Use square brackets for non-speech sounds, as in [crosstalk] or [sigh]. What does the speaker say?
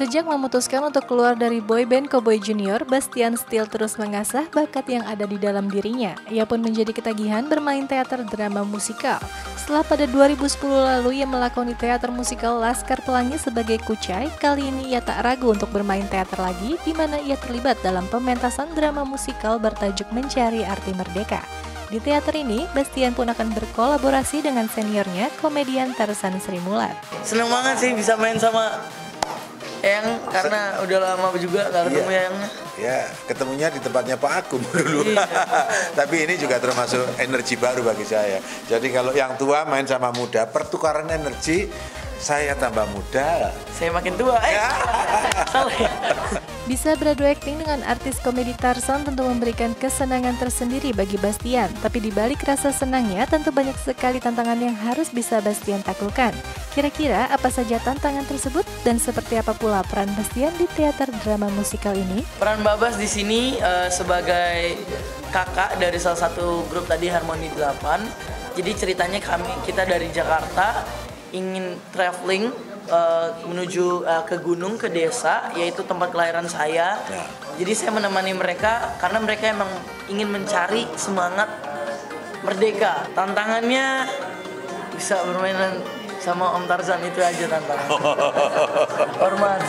Sejak memutuskan untuk keluar dari boyband Cowboy Junior, Bastian Steel terus mengasah bakat yang ada di dalam dirinya. Ia pun menjadi ketagihan bermain teater drama musikal. Setelah pada 2010 lalu ia melakoni teater musikal Laskar Pelangi sebagai Kucai, kali ini ia tak ragu untuk bermain teater lagi di mana ia terlibat dalam pementasan drama musikal bertajuk Mencari Arti Merdeka. Di teater ini, Bastian pun akan berkolaborasi dengan seniornya, komedian Tarsan Sri Mulat. Seneng banget sih bisa main sama Eyang karena udah lama juga gak ketemu Iya. Eyangnya. Ya, ketemunya di tempatnya Pak Agung [laughs] dulu. Iya. [laughs] Tapi ini juga termasuk energi baru bagi saya. Jadi kalau yang tua main sama muda, pertukaran energi, saya tambah muda. Saya makin tua. Eh, Ya. [laughs] salah ya. Bisa beradu akting dengan artis komedi Tarsan tentu memberikan kesenangan tersendiri bagi Bastian. Tapi di balik rasa senangnya tentu banyak sekali tantangan yang harus bisa Bastian taklukkan. Kira-kira apa saja tantangan tersebut dan seperti apa pula peran Bastian di teater drama musikal ini? Peran Babas di sini eh, sebagai kakak dari salah satu grup tadi Harmoni 8. Jadi ceritanya kami kita dari Jakarta ingin traveling eh, menuju eh, ke gunung ke desa yaitu tempat kelahiran saya. Ya. Jadi saya menemani mereka karena mereka emang ingin mencari semangat merdeka. Tantangannya bisa bermain sama Om Tarzan itu aja tantangan. [laughs] Hormat.